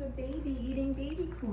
It's a baby eating baby corn.